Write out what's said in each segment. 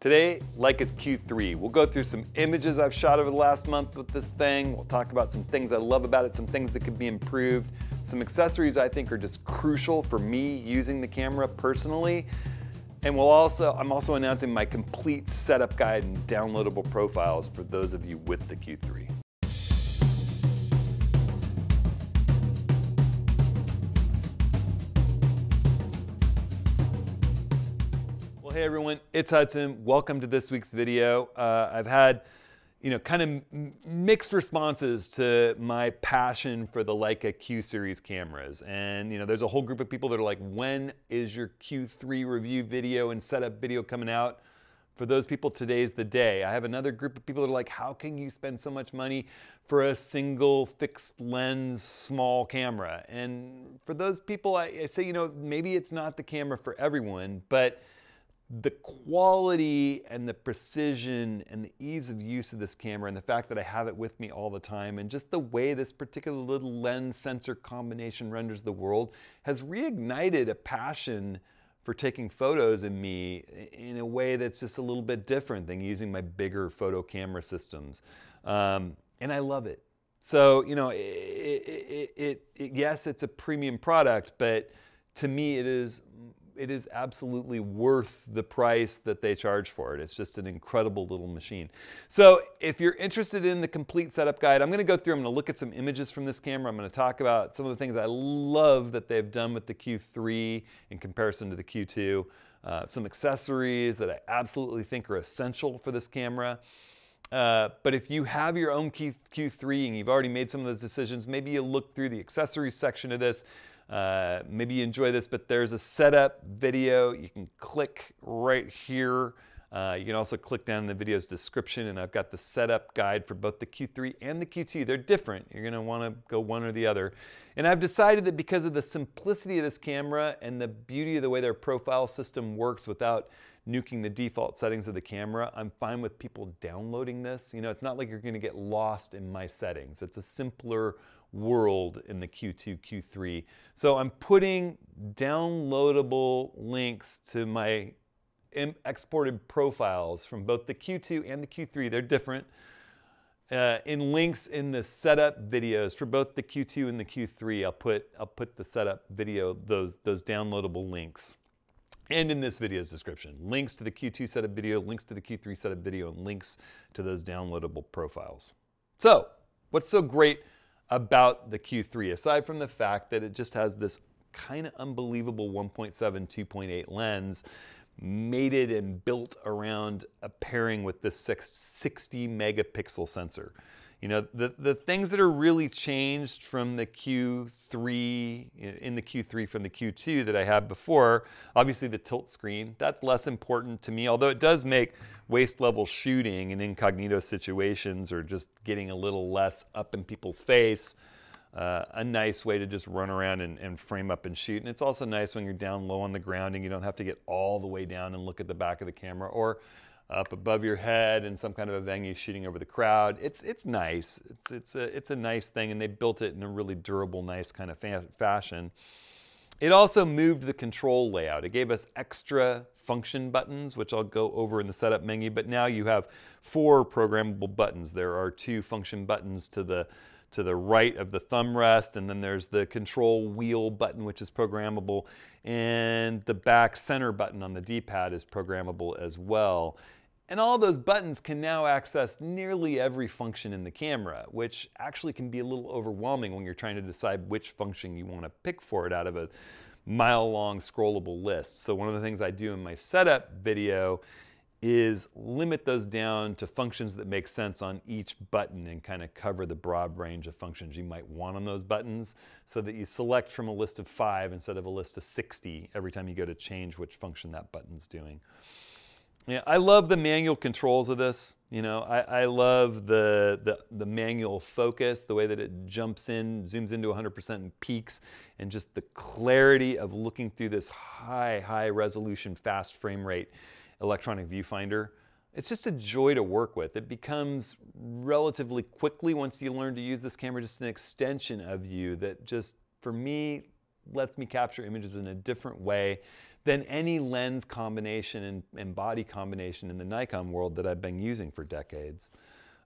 Today, Leica's Q3. We'll go through some images I've shot over the last month with this thing. We'll talk about some things I love about it, some things that could be improved, some accessories I think are just crucial for me using the camera personally. And we'll also, I'm also announcing my complete setup guide and downloadable profiles for those of you with the Q3. Hey everyone, it's Hudson. Welcome to this week's video. Uh, I've had, you know, kind of mixed responses to my passion for the Leica Q series cameras. And, you know, there's a whole group of people that are like, when is your Q3 review video and setup video coming out? For those people, today's the day. I have another group of people that are like, how can you spend so much money for a single fixed lens small camera? And for those people, I, I say, you know, maybe it's not the camera for everyone, but the quality and the precision and the ease of use of this camera and the fact that I have it with me all the time and just the way this particular little lens sensor combination renders the world has reignited a passion for taking photos in me in a way that's just a little bit different than using my bigger photo camera systems. Um, and I love it. So, you know, it, it, it, it, yes, it's a premium product, but to me, it is it is absolutely worth the price that they charge for it. It's just an incredible little machine. So if you're interested in the complete setup guide, I'm gonna go through, I'm gonna look at some images from this camera. I'm gonna talk about some of the things I love that they've done with the Q3 in comparison to the Q2. Uh, some accessories that I absolutely think are essential for this camera. Uh, but if you have your own Q, Q3 and you've already made some of those decisions, maybe you look through the accessories section of this. Uh, maybe you enjoy this, but there's a setup video. You can click right here. Uh, you can also click down in the video's description and I've got the setup guide for both the Q3 and the Q2. They're different. You're gonna wanna go one or the other. And I've decided that because of the simplicity of this camera and the beauty of the way their profile system works without nuking the default settings of the camera, I'm fine with people downloading this. You know, it's not like you're gonna get lost in my settings. It's a simpler world in the Q2, Q3. So I'm putting downloadable links to my exported profiles from both the Q2 and the Q3. They're different. Uh, in links in the setup videos for both the Q2 and the Q3, I'll put I'll put the setup video those those downloadable links. And in this video's description, links to the Q2 setup video, links to the Q3 setup video, and links to those downloadable profiles. So, what's so great about the Q3, aside from the fact that it just has this kind of unbelievable 1.7, 2.8 lens mated and built around a pairing with this 60 megapixel sensor. You know, the, the things that are really changed from the Q3, in the Q3 from the Q2 that I had before, obviously the tilt screen, that's less important to me, although it does make waist level shooting in incognito situations or just getting a little less up in people's face uh, a nice way to just run around and, and, frame up and shoot. And it's also nice when you're down low on the ground and you don't have to get all the way down and look at the back of the camera or up above your head and some kind of a venue shooting over the crowd. It's, it's nice. It's, it's, a, it's a nice thing and they built it in a really durable, nice kind of fa fashion. It also moved the control layout. It gave us extra function buttons, which I'll go over in the setup menu, but now you have four programmable buttons. There are two function buttons to the to the right of the thumb rest, and then there's the control wheel button, which is programmable, and the back center button on the D-pad is programmable as well. And all those buttons can now access nearly every function in the camera, which actually can be a little overwhelming when you're trying to decide which function you want to pick for it out of a mile long scrollable list. So one of the things I do in my setup video is limit those down to functions that make sense on each button and kind of cover the broad range of functions you might want on those buttons so that you select from a list of five instead of a list of 60 every time you go to change which function that button's doing. Yeah, I love the manual controls of this. You know, I, I love the, the, the manual focus, the way that it jumps in, zooms into 100% and peaks, and just the clarity of looking through this high, high resolution, fast frame rate electronic viewfinder. It's just a joy to work with. It becomes relatively quickly once you learn to use this camera, just an extension of you that just, for me, lets me capture images in a different way than any lens combination and, and body combination in the Nikon world that I've been using for decades.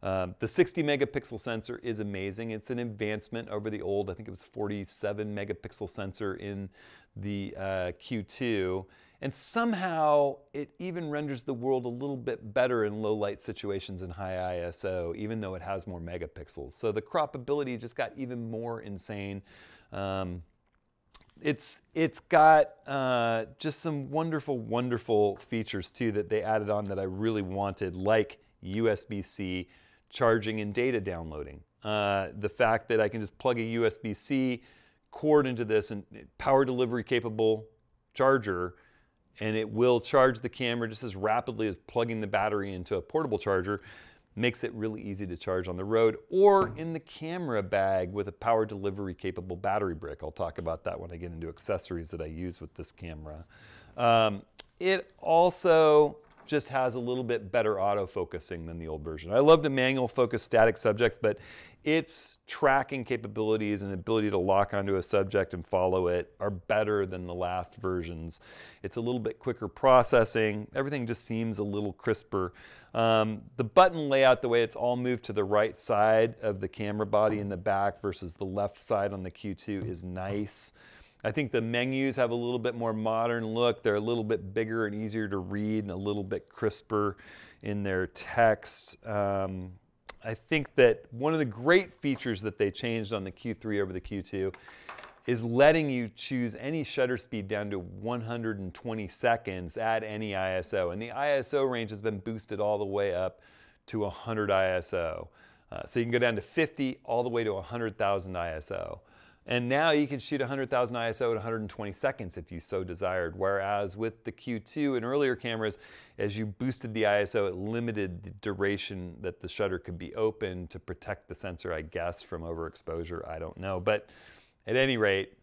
Uh, the 60 megapixel sensor is amazing. It's an advancement over the old, I think it was 47 megapixel sensor in the uh, Q2. And somehow it even renders the world a little bit better in low light situations in high ISO, even though it has more megapixels. So the cropability just got even more insane. Um, it's it's got uh, just some wonderful, wonderful features too that they added on that I really wanted, like USB-C charging and data downloading. Uh, the fact that I can just plug a USB-C cord into this and power delivery capable charger and it will charge the camera just as rapidly as plugging the battery into a portable charger makes it really easy to charge on the road or in the camera bag with a power delivery capable battery brick. I'll talk about that when I get into accessories that I use with this camera. Um, it also just has a little bit better autofocusing than the old version. I love to manual focus static subjects, but its tracking capabilities and ability to lock onto a subject and follow it are better than the last versions. It's a little bit quicker processing. Everything just seems a little crisper. Um, the button layout, the way it's all moved to the right side of the camera body in the back versus the left side on the Q2 is nice. I think the menus have a little bit more modern look. They're a little bit bigger and easier to read and a little bit crisper in their text. Um, I think that one of the great features that they changed on the Q3 over the Q2 is letting you choose any shutter speed down to 120 seconds at any ISO. And the ISO range has been boosted all the way up to 100 ISO. Uh, so you can go down to 50 all the way to 100,000 ISO. And now you can shoot 100,000 ISO at 120 seconds if you so desired. Whereas with the Q2 and earlier cameras, as you boosted the ISO, it limited the duration that the shutter could be open to protect the sensor, I guess, from overexposure. I don't know. But at any rate,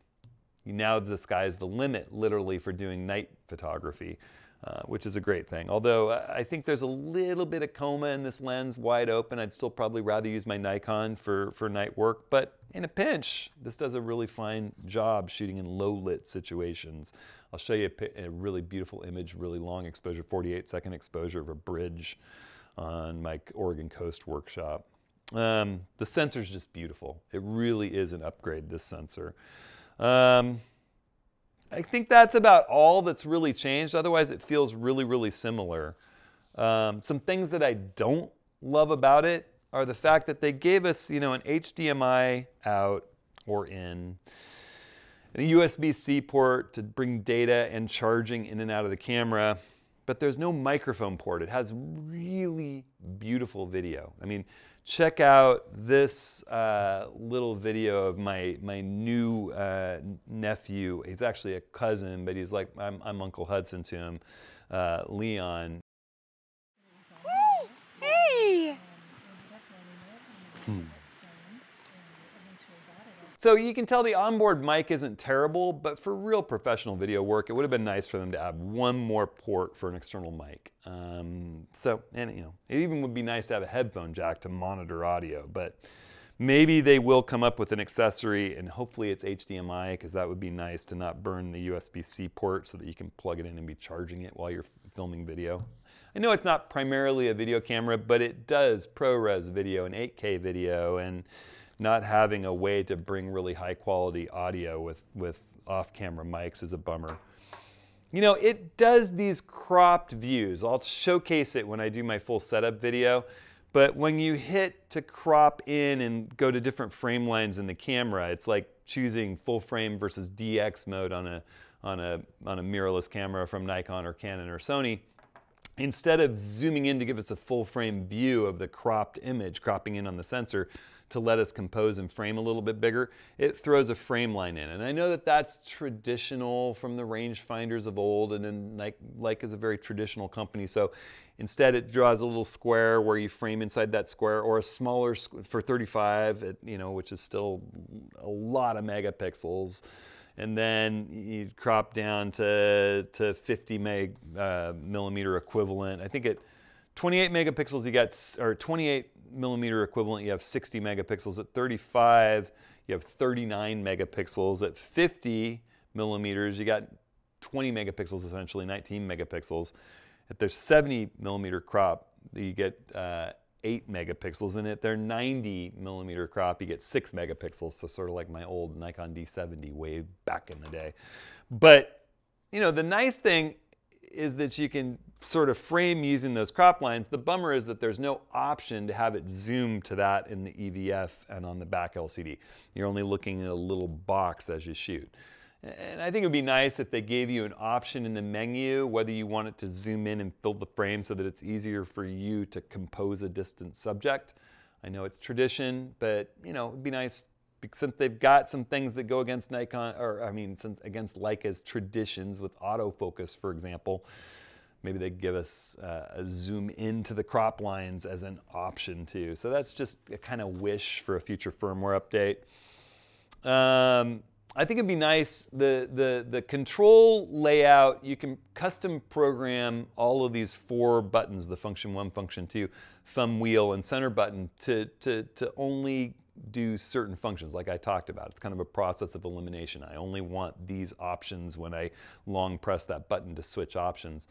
now the sky is the limit, literally, for doing night photography. Uh, which is a great thing. Although uh, I think there's a little bit of coma in this lens wide open. I'd still probably rather use my Nikon for, for night work, but in a pinch, this does a really fine job shooting in low lit situations. I'll show you a, a really beautiful image, really long exposure, 48 second exposure of a bridge on my Oregon Coast workshop. Um, the sensor is just beautiful. It really is an upgrade, this sensor. Um, I think that's about all that's really changed. Otherwise, it feels really, really similar. Um, some things that I don't love about it are the fact that they gave us, you know, an HDMI out or in, a USB-C port to bring data and charging in and out of the camera, but there's no microphone port. It has really beautiful video. I mean, check out this uh, little video of my, my new uh, nephew. He's actually a cousin, but he's like, I'm, I'm Uncle Hudson to him, uh, Leon. Hey! Hmm. So you can tell the onboard mic isn't terrible, but for real professional video work, it would have been nice for them to add one more port for an external mic. Um, so, and you know, it even would be nice to have a headphone jack to monitor audio, but maybe they will come up with an accessory and hopefully it's HDMI because that would be nice to not burn the USB-C port so that you can plug it in and be charging it while you're filming video. I know it's not primarily a video camera, but it does ProRes video and 8K video and not having a way to bring really high quality audio with, with off-camera mics is a bummer. You know, it does these cropped views. I'll showcase it when I do my full setup video. But when you hit to crop in and go to different frame lines in the camera, it's like choosing full frame versus DX mode on a, on a, on a mirrorless camera from Nikon or Canon or Sony. Instead of zooming in to give us a full frame view of the cropped image, cropping in on the sensor, to let us compose and frame a little bit bigger, it throws a frame line in. And I know that that's traditional from the rangefinders of old, and then like, Leica is a very traditional company. So instead, it draws a little square where you frame inside that square, or a smaller for 35, you know, which is still a lot of megapixels. And then you crop down to, to 50 meg, uh, millimeter equivalent. I think at 28 megapixels, you got, or 28 millimeter equivalent, you have 60 megapixels. At 35, you have 39 megapixels. At 50 millimeters, you got 20 megapixels essentially, 19 megapixels. If there's 70 millimeter crop, you get uh, 8 megapixels in it. They're 90 millimeter crop, you get 6 megapixels, so sort of like my old Nikon D70 way back in the day. But, you know, the nice thing is that you can sort of frame using those crop lines. The bummer is that there's no option to have it zoom to that in the EVF and on the back LCD. You're only looking at a little box as you shoot. And I think it would be nice if they gave you an option in the menu, whether you want it to zoom in and fill the frame so that it's easier for you to compose a distant subject. I know it's tradition, but you know, it'd be nice since they've got some things that go against Nikon, or I mean, since against Leica's traditions with autofocus, for example. Maybe they give us uh, a zoom into the crop lines as an option too. So that's just a kind of wish for a future firmware update. Um, I think it'd be nice, the, the, the control layout, you can custom program all of these four buttons, the function one, function two, thumb wheel, and center button to, to, to only do certain functions like I talked about. It's kind of a process of elimination. I only want these options when I long press that button to switch options.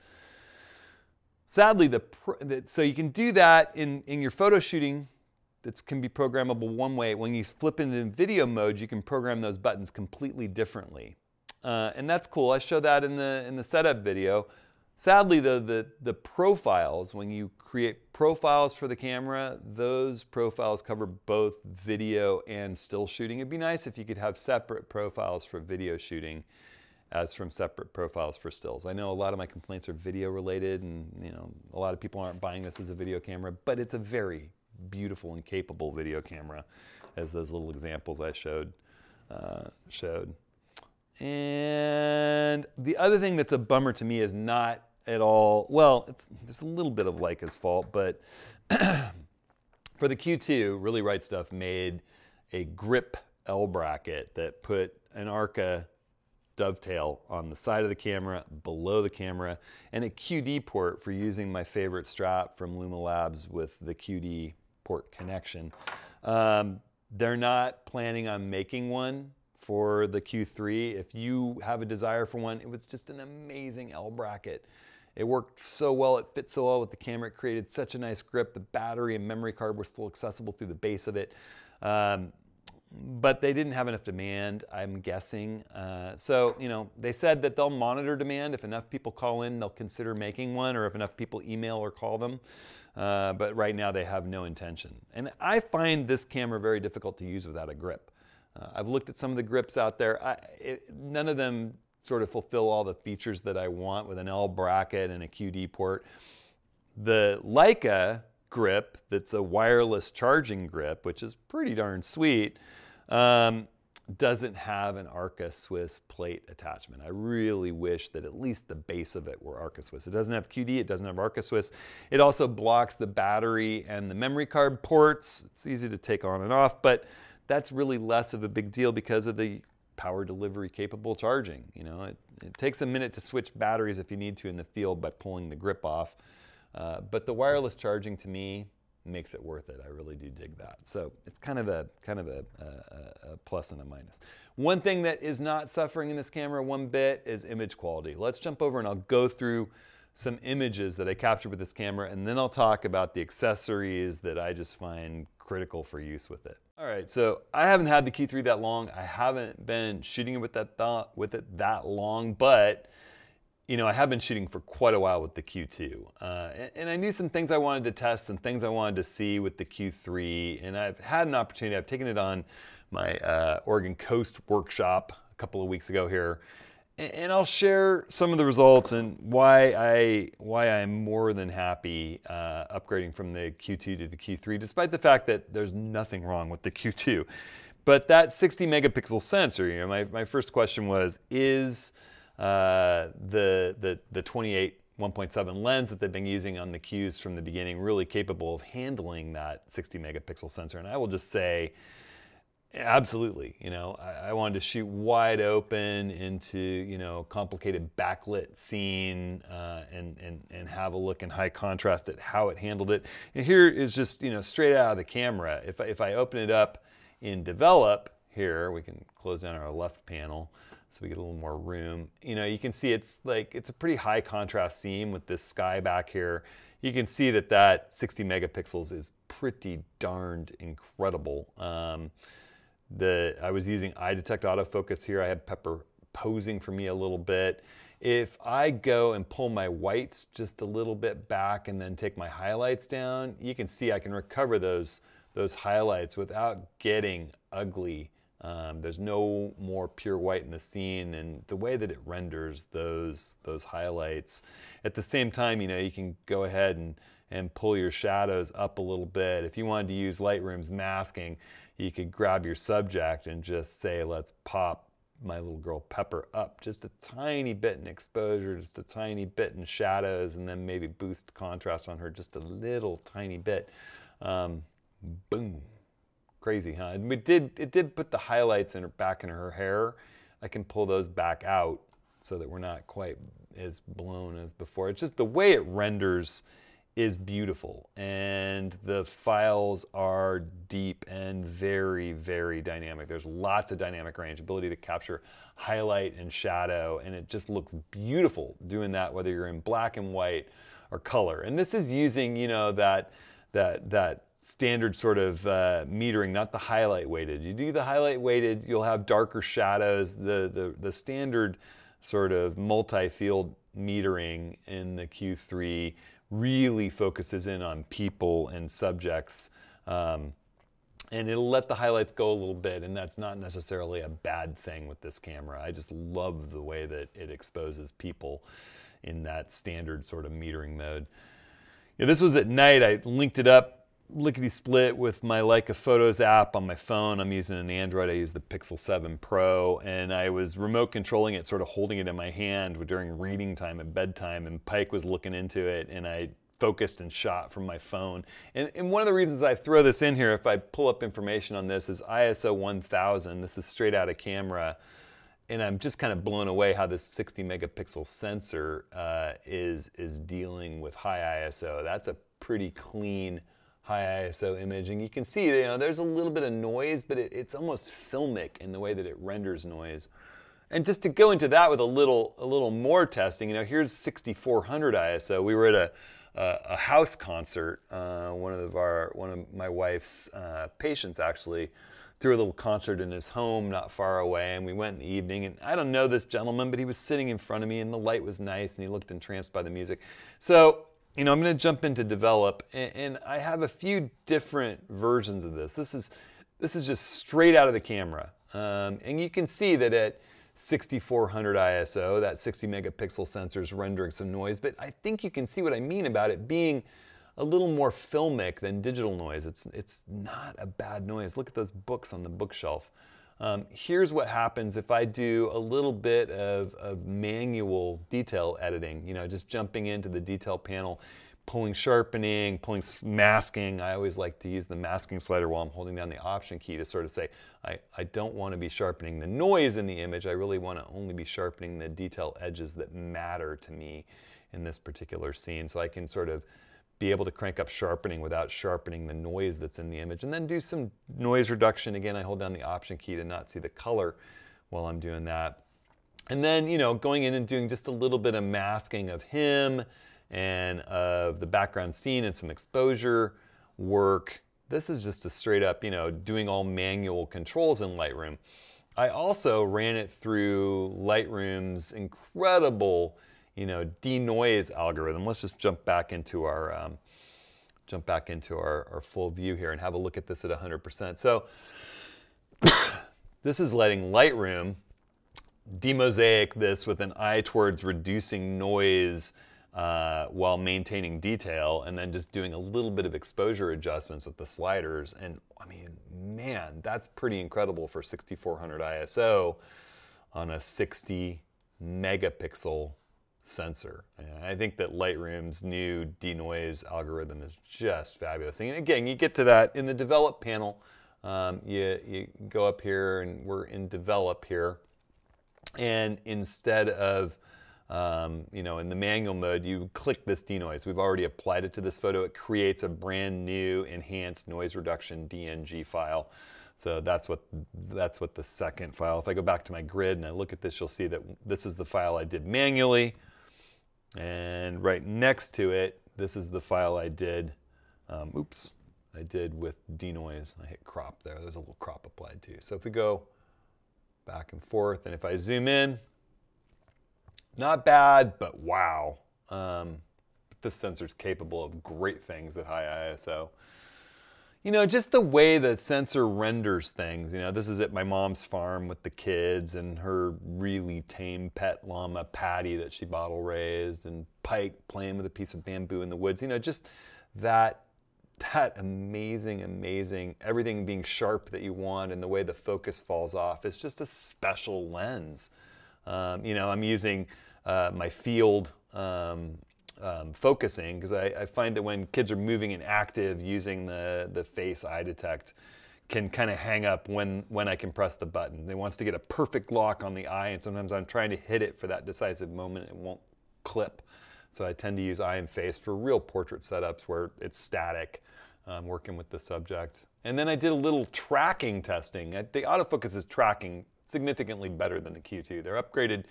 Sadly, the, so you can do that in, in your photo shooting that can be programmable one way. When you flip it into video mode, you can program those buttons completely differently. Uh, and that's cool. I show that in the, in the setup video. Sadly, the, the, the profiles, when you create profiles for the camera, those profiles cover both video and still shooting. It'd be nice if you could have separate profiles for video shooting as from separate profiles for stills. I know a lot of my complaints are video related and you know a lot of people aren't buying this as a video camera, but it's a very beautiful and capable video camera, as those little examples I showed uh, showed. And the other thing that's a bummer to me is not at all, well, it's, there's a little bit of Leica's fault, but for the Q2, Really Right Stuff made a grip L bracket that put an Arca dovetail on the side of the camera, below the camera, and a QD port for using my favorite strap from Luma Labs with the QD port connection. Um, they're not planning on making one for the Q3. If you have a desire for one, it was just an amazing L bracket. It worked so well, it fit so well with the camera, it created such a nice grip. The battery and memory card were still accessible through the base of it. Um, but they didn't have enough demand, I'm guessing. Uh, so, you know, they said that they'll monitor demand. If enough people call in, they'll consider making one, or if enough people email or call them. Uh, but right now, they have no intention. And I find this camera very difficult to use without a grip. Uh, I've looked at some of the grips out there. I, it, none of them sort of fulfill all the features that I want with an L bracket and a QD port. The Leica grip that's a wireless charging grip, which is pretty darn sweet, um, doesn't have an Arca Swiss plate attachment. I really wish that at least the base of it were Arca Swiss. It doesn't have QD, it doesn't have Arca Swiss. It also blocks the battery and the memory card ports. It's easy to take on and off, but that's really less of a big deal because of the power delivery capable charging. You know, it, it takes a minute to switch batteries if you need to in the field by pulling the grip off. Uh, but the wireless charging to me makes it worth it. I really do dig that. So it's kind of a kind of a, a, a, plus and a minus. One thing that is not suffering in this camera one bit is image quality. Let's jump over and I'll go through some images that I captured with this camera and then I'll talk about the accessories that I just find critical for use with it. All right, so I haven't had the Q3 that long. I haven't been shooting it with that th with it that long, but you know, I have been shooting for quite a while with the Q2. Uh, and, and, I knew some things I wanted to test, some things I wanted to see with the Q3. And I've had an opportunity, I've taken it on my uh, Oregon Coast workshop a couple of weeks ago here. And, and, I'll share some of the results and why, I, why I'm more than happy uh, upgrading from the Q2 to the Q3, despite the fact that there's nothing wrong with the Q2. But that 60 megapixel sensor, you know, my, my first question was, is the, the, the 28 1.7 lens that they've been using on the Qs from the beginning really capable of handling that 60 megapixel sensor. And I will just say, absolutely, you know, I, I wanted to shoot wide open into, you know, complicated backlit scene uh, and, and, and have a look in high contrast at how it handled it. And here is just, you know, straight out of the camera. If if I open it up in develop here, we can close down our left panel. So we get a little more room. You know, you can see it's like, it's a pretty high contrast scene with this sky back here. You can see that that 60 megapixels is pretty darned incredible. Um, the, I was using iDetect autofocus here. I had Pepper posing for me a little bit. If I go and pull my whites just a little bit back and then take my highlights down, you can see I can recover those, those highlights without getting ugly um, there's no more pure white in the scene and the way that it renders those, those highlights. At the same time, you know, you can go ahead and, and pull your shadows up a little bit. If you wanted to use Lightroom's masking, you could grab your subject and just say, let's pop my little girl Pepper up just a tiny bit in exposure, just a tiny bit in shadows, and then maybe boost contrast on her just a little tiny bit. Um, boom. Crazy, huh? It did, it did put the highlights in her, back in her hair. I can pull those back out so that we're not quite as blown as before. It's just the way it renders is beautiful and the files are deep and very, very dynamic. There's lots of dynamic range, ability to capture highlight and shadow, and it just looks beautiful doing that whether you're in black and white or color. And this is using, you know, that, that, that standard sort of uh, metering, not the highlight weighted. You do the highlight weighted, you'll have darker shadows. The, the, the standard sort of multi-field metering in the Q3 really focuses in on people and subjects. Um, and it'll let the highlights go a little bit, and that's not necessarily a bad thing with this camera. I just love the way that it exposes people in that standard sort of metering mode. Yeah, this was at night. I linked it up lickety split with my Leica Photos app on my phone. I'm using an Android. I use the Pixel 7 Pro, and I was remote controlling it, sort of holding it in my hand during reading time at bedtime. And Pike was looking into it, and I focused and shot from my phone. And, and one of the reasons I throw this in here, if I pull up information on this, is ISO 1000. This is straight out of camera. And I'm just kind of blown away how this 60 megapixel sensor uh, is, is dealing with high ISO. That's a pretty clean high ISO image. And you can see, you know, there's a little bit of noise, but it, it's almost filmic in the way that it renders noise. And just to go into that with a little, a little more testing, you know, here's 6400 ISO. We were at a, a, a house concert. Uh, one of our, one of my wife's uh, patients actually threw a little concert in his home not far away and we went in the evening and I don't know this gentleman but he was sitting in front of me and the light was nice and he looked entranced by the music. So you know, I'm going to jump into develop, and, and, I have a few different versions of this. This is this is just straight out of the camera, um, and you can see that at 6400 ISO, that 60 megapixel sensor is rendering some noise. But I think you can see what I mean about it being a little more filmic than digital noise. It's it's not a bad noise. Look at those books on the bookshelf. Um, here's what happens if I do a little bit of, of manual detail editing, you know, just jumping into the detail panel, pulling sharpening, pulling masking. I always like to use the masking slider while I'm holding down the option key to sort of say, I, I don't want to be sharpening the noise in the image. I really want to only be sharpening the detail edges that matter to me in this particular scene. So I can sort of be able to crank up sharpening without sharpening the noise that's in the image. And then do some noise reduction. Again, I hold down the option key to not see the color while I'm doing that. And then, you know, going in and doing just a little bit of masking of him and of the background scene and some exposure work. This is just a straight up, you know, doing all manual controls in Lightroom. I also ran it through Lightroom's incredible you know, denoise algorithm. Let's just jump back into our um, jump back into our, our full view here and have a look at this at 100%. So this is letting Lightroom demosaic this with an eye towards reducing noise uh, while maintaining detail and then just doing a little bit of exposure adjustments with the sliders. And I mean, man, that's pretty incredible for 6400 ISO on a 60 megapixel sensor. And I think that Lightroom's new denoise algorithm is just fabulous. And again, you get to that in the develop panel. Um, you, you go up here and we're in develop here. And instead of, um, you know, in the manual mode, you click this denoise. We've already applied it to this photo. It creates a brand new enhanced noise reduction DNG file. So that's what that's what the second file. If I go back to my grid and I look at this, you'll see that this is the file I did manually. And right next to it, this is the file I did, um, oops, I did with denoise. I hit crop there. There's a little crop applied too. So if we go back and forth, and if I zoom in, not bad, but wow. Um, this sensor's capable of great things at high ISO. You know, just the way the sensor renders things. You know, this is at my mom's farm with the kids and her really tame pet llama, Patty, that she bottle raised, and Pike playing with a piece of bamboo in the woods. You know, just that that amazing, amazing, everything being sharp that you want and the way the focus falls off. It's just a special lens. Um, you know, I'm using uh, my field um, um, focusing because I, I, find that when kids are moving and active using the, the face eye detect can kind of hang up when, when I can press the button. They wants to get a perfect lock on the eye and sometimes I'm trying to hit it for that decisive moment it won't clip. So I tend to use eye and face for real portrait setups where it's static, um, working with the subject. And then I did a little tracking testing. The autofocus is tracking significantly better than the Q2. They're upgraded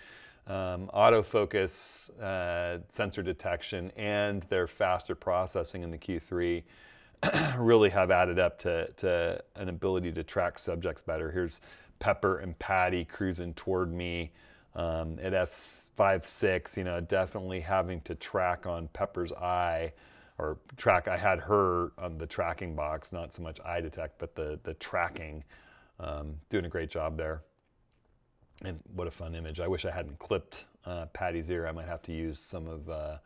um, autofocus uh, sensor detection and their faster processing in the Q3 really have added up to, to, an ability to track subjects better. Here's Pepper and Patty cruising toward me um, at f5.6, you know, definitely having to track on Pepper's eye or track, I had her on the tracking box, not so much eye detect, but the, the tracking, um, doing a great job there. And what a fun image. I wish I hadn't clipped uh, Patty's ear. I might have to use some of uh,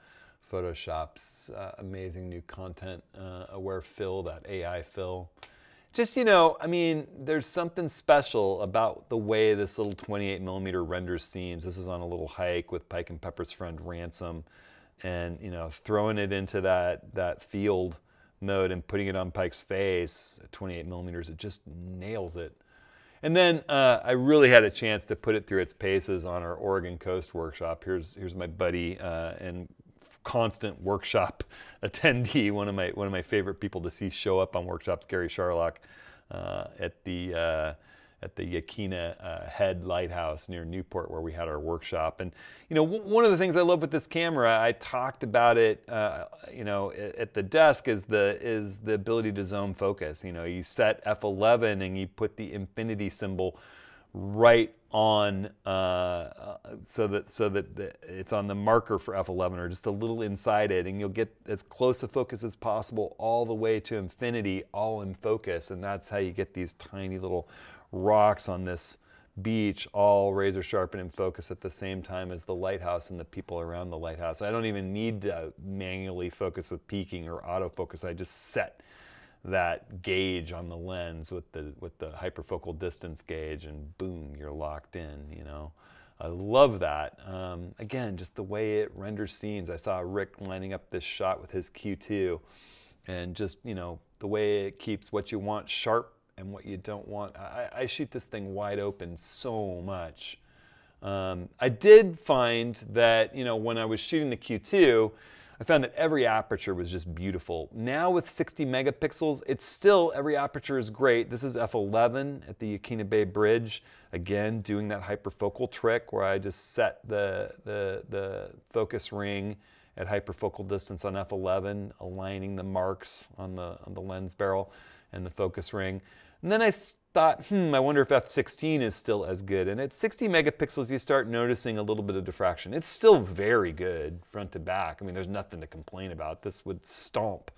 Photoshop's uh, amazing new content uh, aware fill, that AI fill. Just, you know, I mean, there's something special about the way this little 28 millimeter renders scenes. This is on a little hike with Pike and Pepper's friend Ransom. And, you know, throwing it into that, that field mode and putting it on Pike's face 28 millimeters, it just nails it. And then uh, I really had a chance to put it through its paces on our Oregon Coast workshop. Here's, here's my buddy uh, and constant workshop attendee, one of my one of my favorite people to see show up on workshops, Gary Sharlock, uh, at the uh, at the Yaquina uh, Head Lighthouse near Newport where we had our workshop. And, you know, one of the things I love with this camera, I talked about it, uh, you know, at the desk is the, is the ability to zone focus. You know, you set F11 and you put the infinity symbol right on uh, uh so that so that the, it's on the marker for F11 or just a little inside it and you'll get as close a focus as possible all the way to infinity all in focus and that's how you get these tiny little rocks on this beach all razor sharp and in focus at the same time as the lighthouse and the people around the lighthouse. I don't even need to manually focus with peaking or autofocus. I just set that gauge on the lens with the with the hyperfocal distance gauge and boom, you're locked in, you know. I love that. Um, again, just the way it renders scenes. I saw Rick lining up this shot with his Q2 and just, you know, the way it keeps what you want sharp and what you don't want. I, I shoot this thing wide open so much. Um, I did find that, you know, when I was shooting the Q2, I found that every aperture was just beautiful. Now with 60 megapixels, it's still, every aperture is great. This is f11 at the Yaquina Bay Bridge. Again, doing that hyperfocal trick where I just set the, the, the focus ring at hyperfocal distance on f11, aligning the marks on the, on the lens barrel and the focus ring. And then I thought, hmm, I wonder if f16 is still as good. And at 60 megapixels, you start noticing a little bit of diffraction. It's still very good front to back. I mean, there's nothing to complain about. This would stomp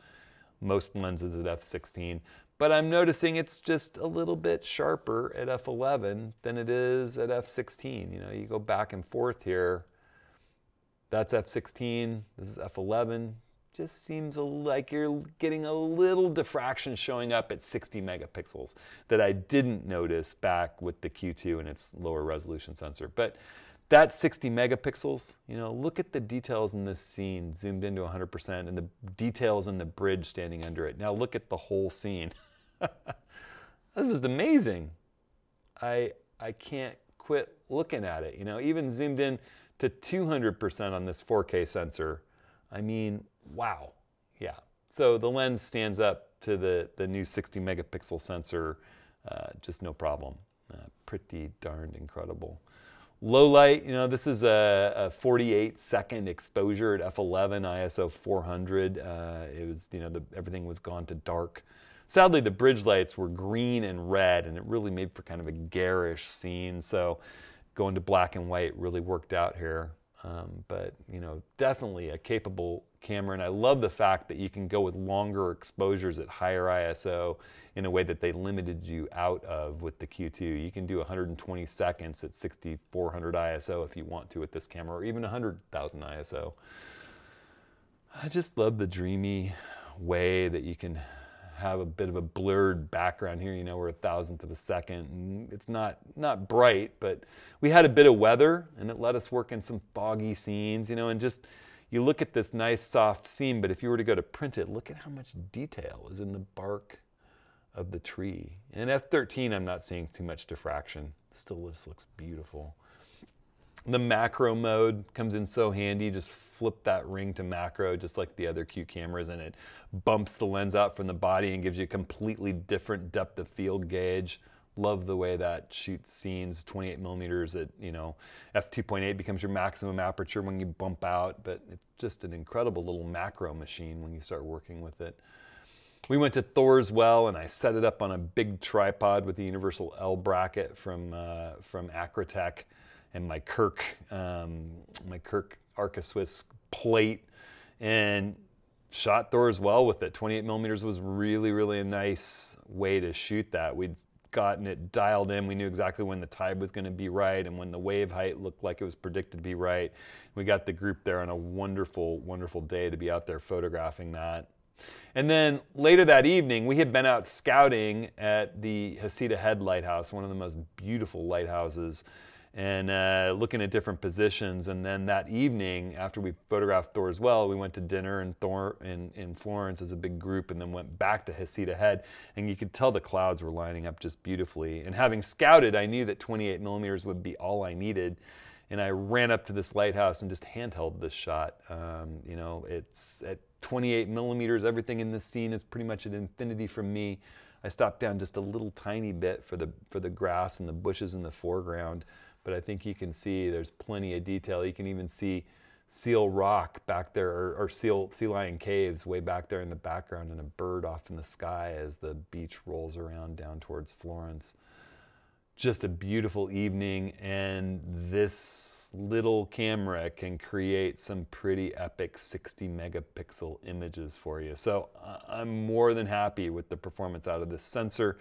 most lenses at f16. But I'm noticing it's just a little bit sharper at f11 than it is at f16. You know, you go back and forth here. That's f16, this is f11, just seems like you're getting a little diffraction showing up at 60 megapixels that I didn't notice back with the Q2 and its lower resolution sensor. But that 60 megapixels, you know, look at the details in this scene zoomed into 100% and the details in the bridge standing under it. Now look at the whole scene. this is amazing. I, I can't quit looking at it. You know, even zoomed in to 200% on this 4K sensor. I mean, wow, yeah. So the lens stands up to the, the new 60 megapixel sensor uh, just no problem. Uh, pretty darned incredible. Low light, you know, this is a, a 48 second exposure at f11 ISO 400. Uh, it was, you know, the, everything was gone to dark. Sadly, the bridge lights were green and red, and it really made for kind of a garish scene. So going to black and white really worked out here. Um, but you know, definitely a capable camera, and I love the fact that you can go with longer exposures at higher ISO in a way that they limited you out of with the Q2. You can do 120 seconds at 6400 ISO if you want to with this camera, or even 100,000 ISO. I just love the dreamy way that you can have a bit of a blurred background here. You know, we're a thousandth of a second. And it's not, not bright, but we had a bit of weather and it let us work in some foggy scenes, you know, and just, you look at this nice soft scene, but if you were to go to print it, look at how much detail is in the bark of the tree. In F13, I'm not seeing too much diffraction. Still, this looks beautiful. The macro mode comes in so handy. Just flip that ring to macro just like the other Q cameras and it bumps the lens out from the body and gives you a completely different depth of field gauge. Love the way that shoots scenes, 28 millimeters at, you know, f2.8 becomes your maximum aperture when you bump out, but it's just an incredible little macro machine when you start working with it. We went to Thor's Well and I set it up on a big tripod with the universal L bracket from, uh, from Acratech and my Kirk, um, my Kirk Arca Swiss plate and shot Thor's Well with it. 28 millimeters was really, really a nice way to shoot that. We'd gotten it dialed in. We knew exactly when the tide was going to be right and when the wave height looked like it was predicted to be right. We got the group there on a wonderful, wonderful day to be out there photographing that. And then later that evening, we had been out scouting at the Heceta Head Lighthouse, one of the most beautiful lighthouses and uh, looking at different positions. And then that evening, after we photographed Thor's Well, we went to dinner in, Thor, in, in Florence as a big group and then went back to Heceta Head. And you could tell the clouds were lining up just beautifully. And having scouted, I knew that 28 millimeters would be all I needed. And I ran up to this lighthouse and just handheld this shot. Um, you know, it's at 28 millimeters, everything in this scene is pretty much at infinity from me. I stopped down just a little tiny bit for the, for the grass and the bushes in the foreground but I think you can see there's plenty of detail. You can even see Seal Rock back there, or, or Seal, Sea Lion Caves way back there in the background, and a bird off in the sky as the beach rolls around down towards Florence. Just a beautiful evening, and this little camera can create some pretty epic 60 megapixel images for you. So uh, I'm more than happy with the performance out of this sensor,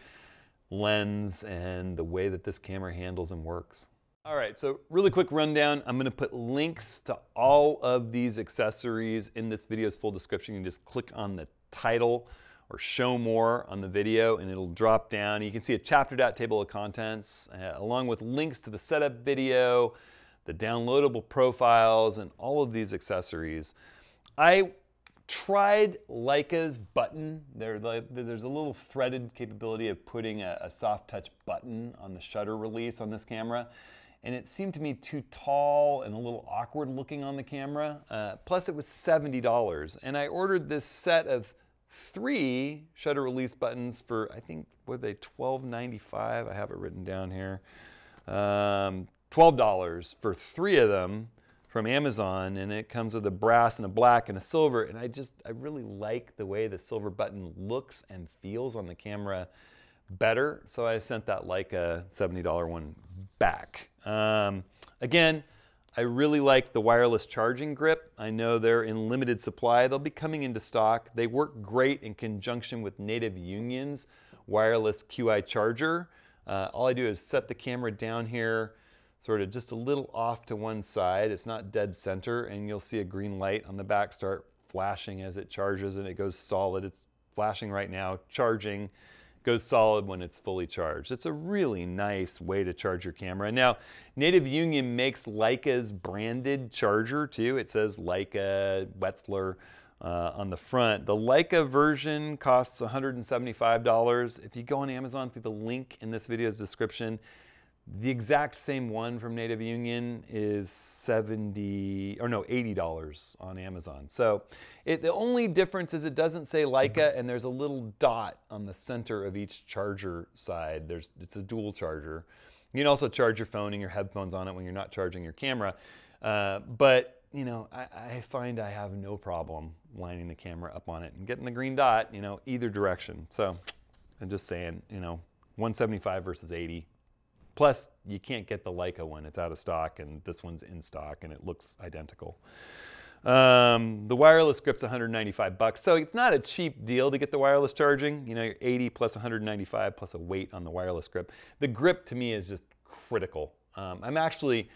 lens, and the way that this camera handles and works. All right, so really quick rundown. I'm gonna put links to all of these accessories in this video's full description. You can just click on the title or show more on the video and it'll drop down. You can see a chaptered out table of contents uh, along with links to the setup video, the downloadable profiles, and all of these accessories. I tried Leica's button. There, there's a little threaded capability of putting a, a soft touch button on the shutter release on this camera and it seemed to me too tall and a little awkward looking on the camera. Uh, plus it was $70. And I ordered this set of three shutter release buttons for, I think, were they $12.95? I have it written down here. Um, $12 for three of them from Amazon and it comes with a brass and a black and a silver and I just I really like the way the silver button looks and feels on the camera better so I sent that Leica $70 one back. Um, again, I really like the wireless charging grip. I know they're in limited supply. They'll be coming into stock. They work great in conjunction with Native Union's wireless QI charger. Uh, all I do is set the camera down here, sort of just a little off to one side. It's not dead center, and you'll see a green light on the back start flashing as it charges and it goes solid. It's flashing right now, charging goes solid when it's fully charged. It's a really nice way to charge your camera. Now, Native Union makes Leica's branded charger too. It says Leica Wetzlar uh, on the front. The Leica version costs $175. If you go on Amazon through the link in this video's description, The exact same one from Native Union is 70 or no, $80 on Amazon. So it, the only difference is it doesn't say Leica and there's a little dot on the center of each charger side. There's, it's a dual charger. You can also charge your phone and your headphones on it when you're not charging your camera. Uh, but you know, I, I, find I have no problem lining the camera up on it and getting the green dot, you know, either direction. So I'm just saying, you know, 175 versus 80 Plus, you can't get the Leica one. It's out of stock, and this one's in stock, and it looks identical. Um, the wireless grip's 195 bucks, so it's not a cheap deal to get the wireless charging. You know, 80 plus 195 plus a weight on the wireless grip. The grip to me is just critical. Um, I'm actually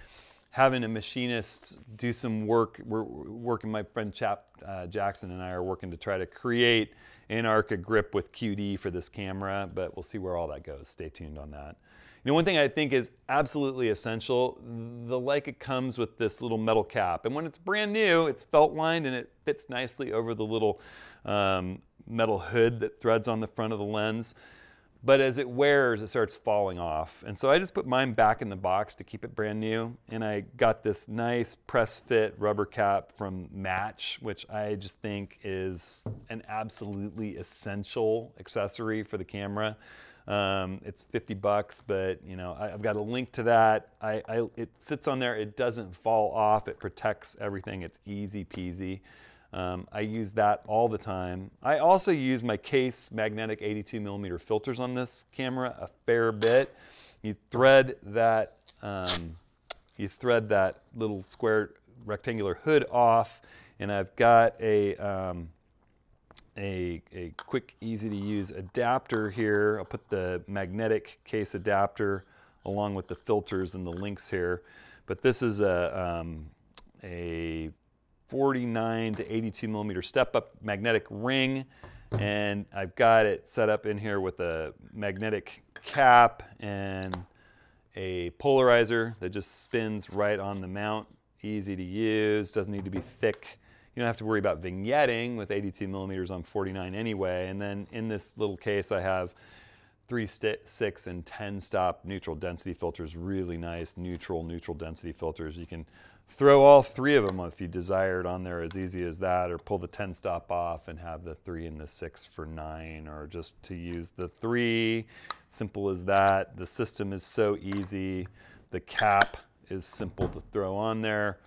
having a machinist do some work. We're working. My friend Chap uh, Jackson and I are working to try to create an Arca grip with QD for this camera, but we'll see where all that goes. Stay tuned on that. You know, one thing I think is absolutely essential, the Leica comes with this little metal cap. And when it's brand new, it's felt lined and it fits nicely over the little um, metal hood that threads on the front of the lens. But as it wears, it starts falling off. And so I just put mine back in the box to keep it brand new. And I got this nice press fit rubber cap from Match, which I just think is an absolutely essential accessory for the camera. Um, it's 50 bucks, but you know, I, have got a link to that. I, I, it sits on there, it doesn't fall off, it protects everything, it's easy peasy. Um, I use that all the time. I also use my Kase magnetic 82 millimeter filters on this camera a fair bit. You thread that, um, you thread that little square rectangular hood off, and I've got a, um, a, a quick, easy to use adapter here. I'll put the magnetic Kase adapter along with the filters and the links here. But this is a, um, a 49 to 82 millimeter step up magnetic ring. And I've got it set up in here with a magnetic cap and a polarizer that just spins right on the mount. Easy to use, doesn't need to be thick. You don't have to worry about vignetting with 82 millimeters on 49 anyway. And then in this little case, I have three, six, and 10 stop neutral density filters, really nice neutral, neutral density filters. You can throw all three of them if you desired on there as easy as that, or pull the 10 stop off and have the three and the six for nine, or just to use the three, simple as that. The system is so easy. The cap is simple to throw on there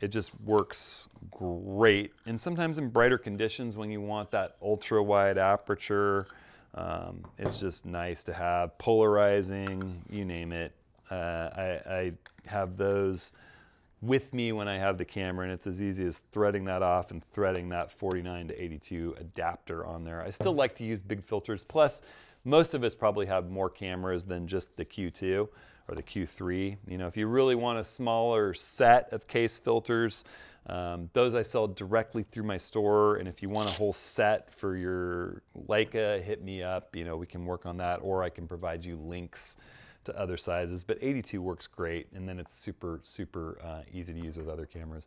it just works great. And sometimes in brighter conditions when you want that ultra wide aperture, um, it's just nice to have polarizing, you name it. Uh, I, I, have those with me when I have the camera and it's as easy as threading that off and threading that 49 to 82 adapter on there. I still like to use big filters. Plus, most of us probably have more cameras than just the Q2 or the Q3. You know, if you really want a smaller set of Kase filters, um, those I sell directly through my store. And if you want a whole set for your Leica, hit me up. You know, we can work on that, or I can provide you links to other sizes. But 82 works great, and then it's super, super uh, easy to use with other cameras.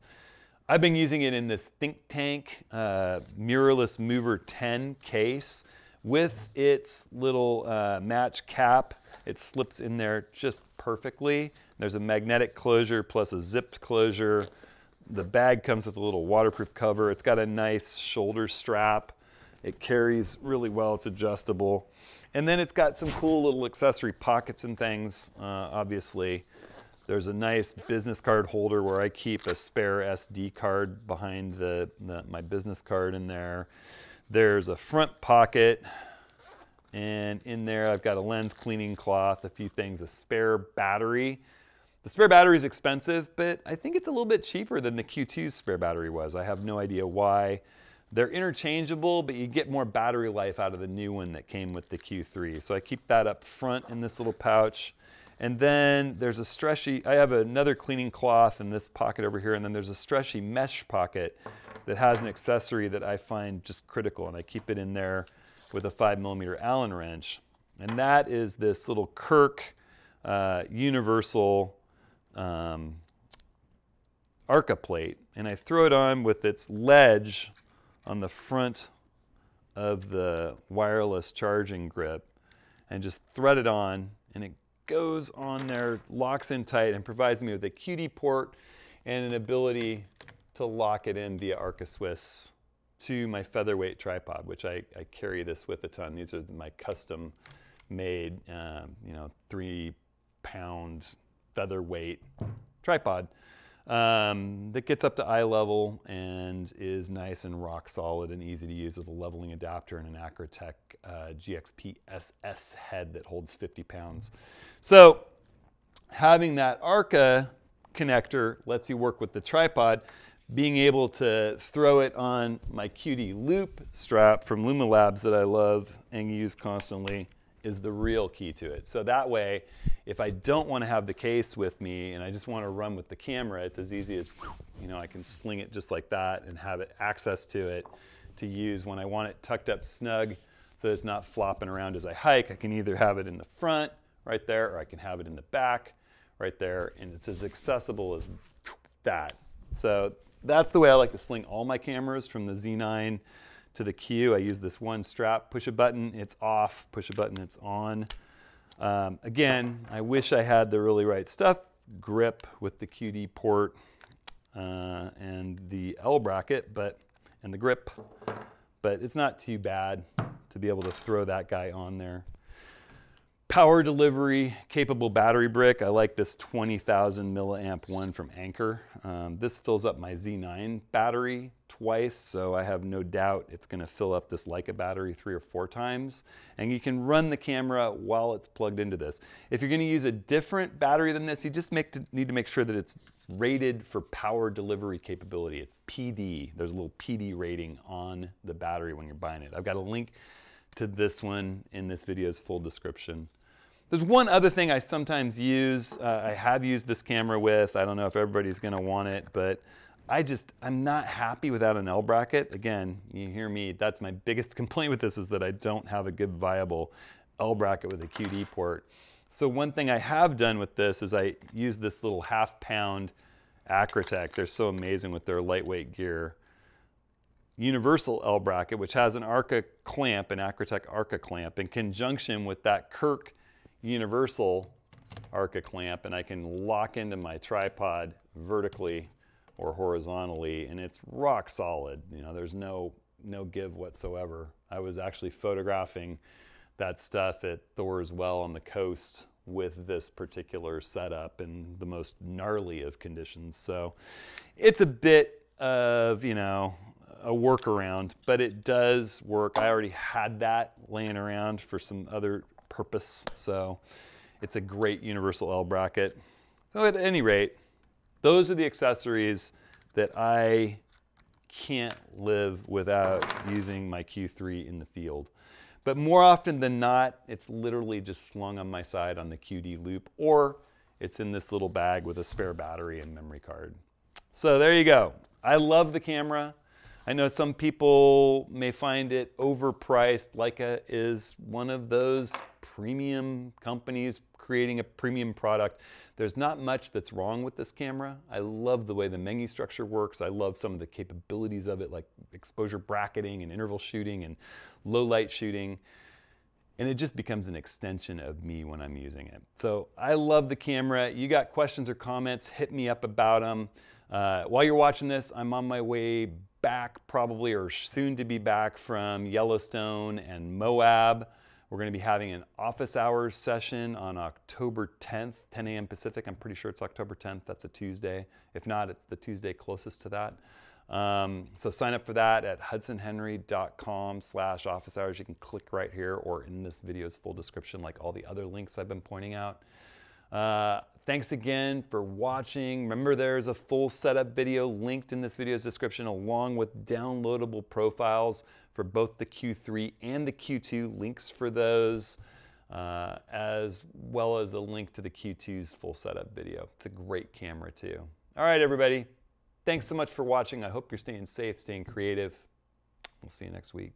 I've been using it in this Think Tank uh, mirrorless mover 10 case with its little uh, match cap. It slips in there just perfectly. There's a magnetic closure plus a zipped closure. The bag comes with a little waterproof cover. It's got a nice shoulder strap. It carries really well. It's adjustable. And then it's got some cool little accessory pockets and things, uh, obviously. There's a nice business card holder where I keep a spare SD card behind the, the my business card in there. There's a front pocket and in there I've got a lens cleaning cloth, a few things, a spare battery. The spare battery is expensive, but I think it's a little bit cheaper than the Q2's spare battery was. I have no idea why. They're interchangeable, but you get more battery life out of the new one that came with the Q3. So I keep that up front in this little pouch. And then there's a stretchy, I have another cleaning cloth in this pocket over here, and then there's a stretchy mesh pocket that has an accessory that I find just critical, and I keep it in there with a five millimeter Allen wrench. And that is this little Kirk uh, universal um, Arca plate. And I throw it on with its ledge on the front of the wireless charging grip and just thread it on and it goes on there, locks in tight, and provides me with a QD port and an ability to lock it in via Arca Swiss to my featherweight tripod, which I, I carry this with a ton. These are my custom made, um, you know, three pound featherweight tripod um, that gets up to eye level and is nice and rock solid and easy to use with a leveling adapter and an Acratech uh, GXP SS head that holds 50 pounds. So having that Arca connector lets you work with the tripod being able to throw it on my QD loop strap from Luma Labs that I love and use constantly is the real key to it. So that way, if I don't want to have the case with me and I just want to run with the camera, it's as easy as, you know, I can sling it just like that and have it access to it to use when I want it tucked up snug so it's not flopping around as I hike. I can either have it in the front right there or I can have it in the back right there and it's as accessible as that. So that's the way I like to sling all my cameras from the Z9 to the Q. I use this one strap, push a button, it's off, push a button, it's on. Um, again, I wish I had the really right stuff, grip with the QD port uh, and the L bracket, but and the grip, but it's not too bad to be able to throw that guy on there. Power delivery capable battery brick. I like this 20,000 milliamp one from Anker. Um, this fills up my Z9 battery twice, so I have no doubt it's gonna fill up this Leica battery three or four times. And you can run the camera while it's plugged into this. If you're gonna use a different battery than this, you just to, need to make sure that it's rated for power delivery capability. It's PD, there's a little PD rating on the battery when you're buying it. I've got a link to this one in this video's full description. There's one other thing I sometimes use, uh, I have used this camera with, I don't know if everybody's gonna want it, but I just, I'm not happy without an L bracket. Again, you hear me, that's my biggest complaint with this is that I don't have a good viable L bracket with a QD port. So one thing I have done with this is I use this little half pound Acratech. They're so amazing with their lightweight gear. Universal L bracket, which has an Arca clamp, an Acratech Arca clamp, in conjunction with that Kirk universal Arca clamp and I can lock into my tripod vertically or horizontally and it's rock solid. You know, there's no, no give whatsoever. I was actually photographing that stuff at Thor's Well on the coast with this particular setup in the most gnarly of conditions. So it's a bit of, you know, a workaround, but it does work. I already had that laying around for some other purpose. So it's a great universal L bracket. So at any rate, those are the accessories that I can't live without using my Q3 in the field. But more often than not, it's literally just slung on my side on the QD loop, or it's in this little bag with a spare battery and memory card. So there you go. I love the camera. I know some people may find it overpriced. Leica is one of those premium companies creating a premium product. There's not much that's wrong with this camera. I love the way the menu structure works. I love some of the capabilities of it, like exposure bracketing and interval shooting and low light shooting. And it just becomes an extension of me when I'm using it. So I love the camera. You got questions or comments, hit me up about them. Uh, while you're watching this, I'm on my way back probably or soon to be back from Yellowstone and Moab. We're going to be having an office hours session on October 10th, 10 a.m. Pacific. I'm pretty sure it's October 10th. That's a Tuesday. If not, it's the Tuesday closest to that. Um, so sign up for that at hudsonhenry.com slash office hours. You can click right here or in this video's full description like all the other links I've been pointing out. Uh, thanks again for watching. Remember there's a full setup video linked in this video's description along with downloadable profiles for both the Q3 and the Q2, links for those, uh, as well as a link to the Q2's full setup video. It's a great camera too. All right, everybody. Thanks so much for watching. I hope you're staying safe, staying creative. We'll see you next week.